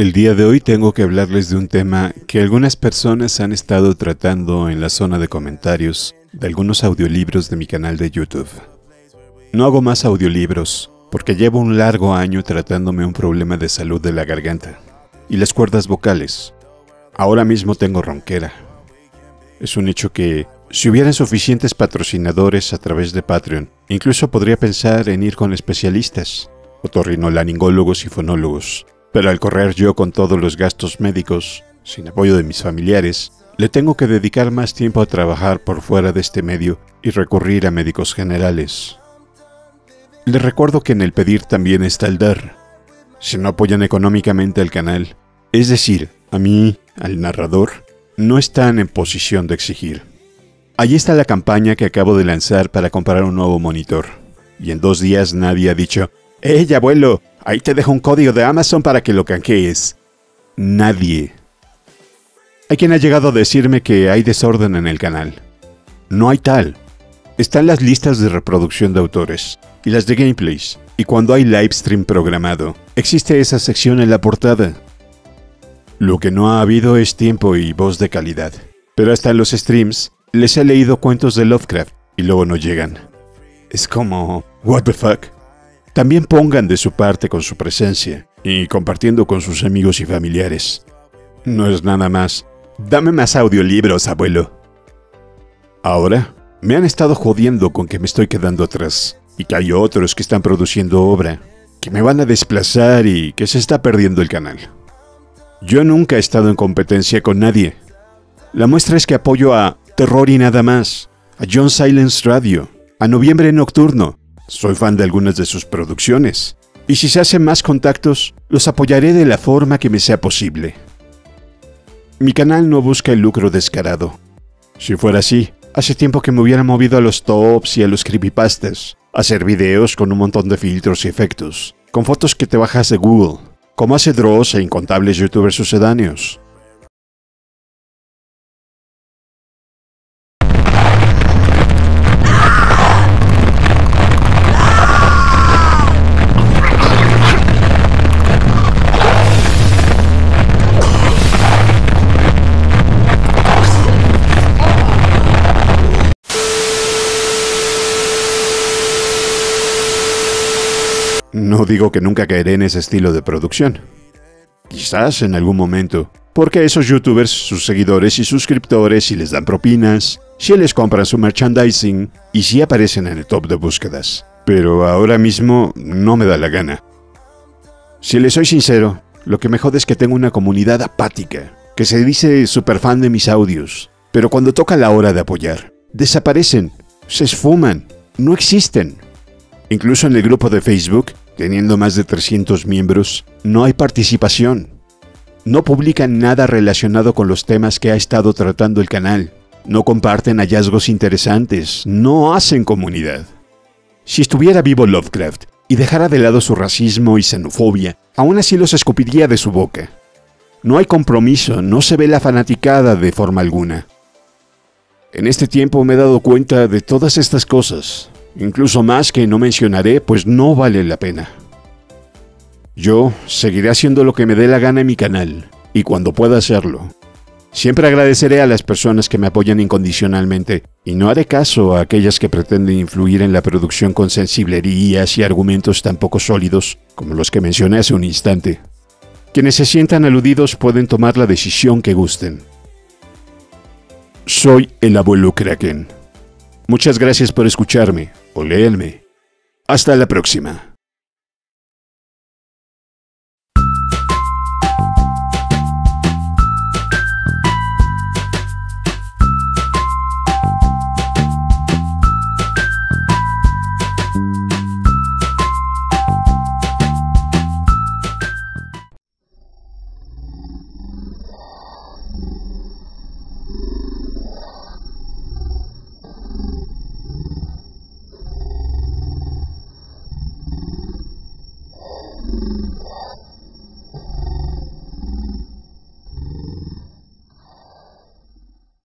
El día de hoy tengo que hablarles de un tema que algunas personas han estado tratando en la zona de comentarios de algunos audiolibros de mi canal de YouTube. No hago más audiolibros porque llevo un largo año tratándome un problema de salud de la garganta y las cuerdas vocales. Ahora mismo tengo ronquera. Es un hecho que, si hubieran suficientes patrocinadores a través de Patreon, incluso podría pensar en ir con especialistas, otorrinolaringólogos y fonólogos. Pero al correr yo con todos los gastos médicos, sin apoyo de mis familiares, le tengo que dedicar más tiempo a trabajar por fuera de este medio y recurrir a médicos generales. Les recuerdo que en el pedir también está el dar. Si no apoyan económicamente al canal, es decir, a mí, al narrador, no están en posición de exigir. Allí está la campaña que acabo de lanzar para comprar un nuevo monitor. Y en dos días nadie ha dicho, ¡Ey, abuelo! Ahí te dejo un código de Amazon para que lo canjees. Nadie. Hay quien ha llegado a decirme que hay desorden en el canal. No hay tal. Están las listas de reproducción de autores y las de gameplays. Y cuando hay livestream programado, existe esa sección en la portada. Lo que no ha habido es tiempo y voz de calidad. Pero hasta en los streams les he leído cuentos de Lovecraft y luego no llegan. Es como... What the fuck? También pongan de su parte con su presencia y compartiendo con sus amigos y familiares. No es nada más. Dame más audiolibros, abuelo. Ahora, me han estado jodiendo con que me estoy quedando atrás y que hay otros que están produciendo obra, que me van a desplazar y que se está perdiendo el canal. Yo nunca he estado en competencia con nadie. La muestra es que apoyo a Terror y nada más, a John Silence Radio, a Noviembre Nocturno. Soy fan de algunas de sus producciones. Y si se hacen más contactos, los apoyaré de la forma que me sea posible. Mi canal no busca el lucro descarado. Si fuera así, hace tiempo que me hubiera movido a los tops y a los creepypastas, hacer videos con un montón de filtros y efectos, con fotos que te bajas de Google, como hace Dross e incontables youtubers sucedáneos. No digo que nunca caeré en ese estilo de producción. Quizás en algún momento, porque esos youtubers, sus seguidores y suscriptores, si les dan propinas, si les compran su merchandising y si aparecen en el top de búsquedas. Pero ahora mismo no me da la gana. Si les soy sincero, lo que me jode es que tengo una comunidad apática, que se dice super fan de mis audios, pero cuando toca la hora de apoyar, desaparecen, se esfuman, no existen. Incluso en el grupo de Facebook, teniendo más de 300 miembros, no hay participación. No publican nada relacionado con los temas que ha estado tratando el canal. No comparten hallazgos interesantes. No hacen comunidad. Si estuviera vivo Lovecraft y dejara de lado su racismo y xenofobia, aún así los escupiría de su boca. No hay compromiso, no se ve la fanaticada de forma alguna. En este tiempo me he dado cuenta de todas estas cosas, incluso más que no mencionaré, pues no vale la pena. Yo seguiré haciendo lo que me dé la gana en mi canal, y cuando pueda hacerlo. Siempre agradeceré a las personas que me apoyan incondicionalmente, y no haré caso a aquellas que pretenden influir en la producción con sensiblerías y argumentos tan poco sólidos como los que mencioné hace un instante. Quienes se sientan aludidos pueden tomar la decisión que gusten. Soy el abuelo Kraken. Muchas gracias por escucharme o leerme. Hasta la próxima.